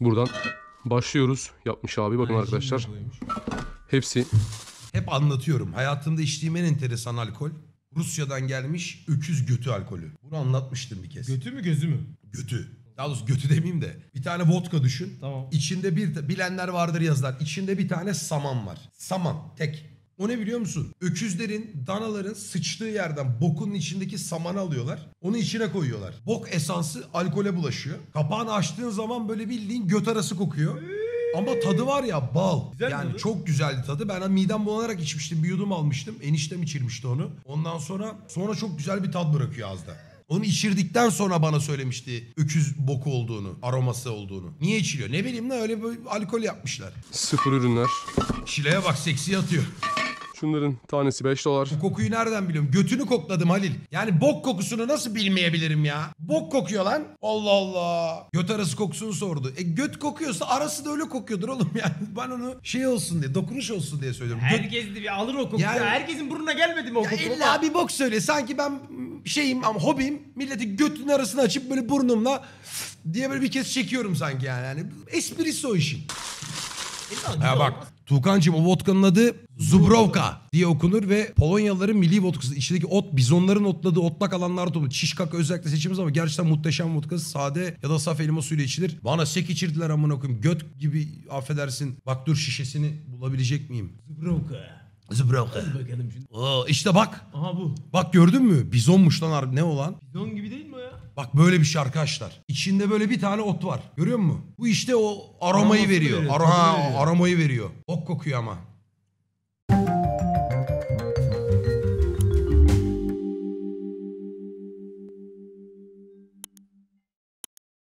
Buradan başlıyoruz. Yapmış abi bakın arkadaşlar. Hepsi Hep anlatıyorum. Hayatımda içtiğim en enteresan alkol Rusya'dan gelmiş öküz götü alkolü. Bunu anlatmıştım bir kez. Götü mü gözü mü? götü. Daha doğrusu götü demeyeyim de. Bir tane vodka düşün. Tamam. İçinde bir bilenler vardır yazılar. İçinde bir tane saman var. Saman tek. O ne biliyor musun? Öküzlerin, danaların sıçtığı yerden bokunun içindeki samanı alıyorlar. Onu içine koyuyorlar. Bok esansı alkole bulaşıyor. Kapağını açtığın zaman böyle bildiğin göt arası kokuyor. Ama tadı var ya bal. Güzel yani tadı. çok güzeldi tadı. Ben midem bulanarak içmiştim. Bir yudum almıştım. Eniştem içirmişti onu. Ondan sonra sonra çok güzel bir tat bırakıyor ağızda. Onu içirdikten sonra bana söylemişti öküz boku olduğunu, aroması olduğunu. Niye içiliyor? Ne bileyim ne öyle bir alkol yapmışlar. sıfır ürünler. Şileye bak seksi atıyor. Şunların tanesi 5 dolar. Bu kokuyu nereden biliyorum? Götünü kokladım Halil. Yani bok kokusunu nasıl bilmeyebilirim ya? Bok kokuyor lan. Allah Allah. Göt arası kokusunu sordu. E göt kokuyorsa arası da öyle kokuyordur oğlum yani. Ben onu şey olsun diye, dokunuş olsun diye söylüyorum. Göt Herkes de bir alır o kokuyu. Yani- Ya herkesin burnuna gelmedi mi o Ya koku? illa bir bok söyle. Sanki ben şeyim ama hobim milletin götünün arasını açıp böyle burnumla diye böyle bir kez çekiyorum sanki yani. yani esprisi o işin. Ha bak Tuğkancığım o vodkanın adı Zubrovka diye okunur ve Polonyalıların milli vodkası. İçindeki ot bizonların otladığı otlak alanlar toplu. Çişkak özellikle seçimiz ama gerçekten muhteşem vodkası. Sade ya da saf elma suyuyla içilir. Bana sek içirdiler amına koyayım. Göt gibi affedersin. Bak dur şişesini bulabilecek miyim? Zubrovka. Zubrovka. Bakalım şimdi. Oo, işte bak. Aha bu. Bak gördün mü? Bizonmuş lan harbi. Ne o lan? Bizon gibi değil mi o ya? Bak böyle bir şey arkadaşlar. İçinde böyle bir tane ot var. Görüyor musun? Bu işte o aromayı veriyor. veriyor, Ara- veriyor. aromayı veriyor. Ok kokuyor ama.